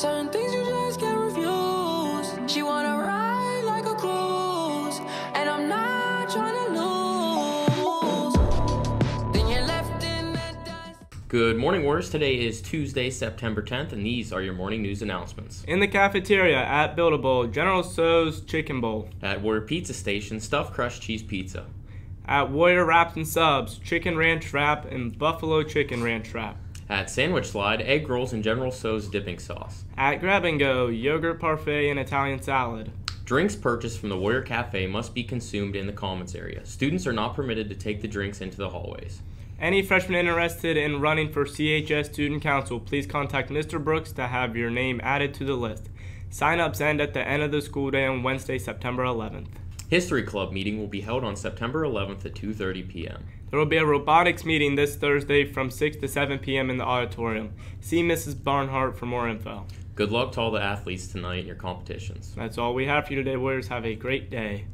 Certain things you just can't refuse. She wanna ride like a cruise, and I'm not trying to lose. Then you're left in the dust. Good morning, Warriors. Today is Tuesday, September 10th, and these are your morning news announcements. In the cafeteria at Buildable, General Tso's Chicken Bowl. At Warrior Pizza Station, stuffed crushed cheese pizza. At Warrior Wraps and Subs, Chicken Ranch Wrap and Buffalo Chicken Ranch Wrap. At Sandwich Slide, egg rolls and General Tso's dipping sauce. At Grab and Go, Yogurt Parfait and Italian Salad. Drinks purchased from the Warrior Cafe must be consumed in the commons area. Students are not permitted to take the drinks into the hallways. Any freshman interested in running for CHS Student Council, please contact Mr. Brooks to have your name added to the list. Sign-ups end at the end of the school day on Wednesday, September 11th. History Club meeting will be held on September 11th at 2:30 p.m. There will be a robotics meeting this Thursday from 6 to 7 p.m. in the auditorium. See Mrs. Barnhart for more info. Good luck to all the athletes tonight in your competitions. That's all we have for you today, Warriors. Have a great day.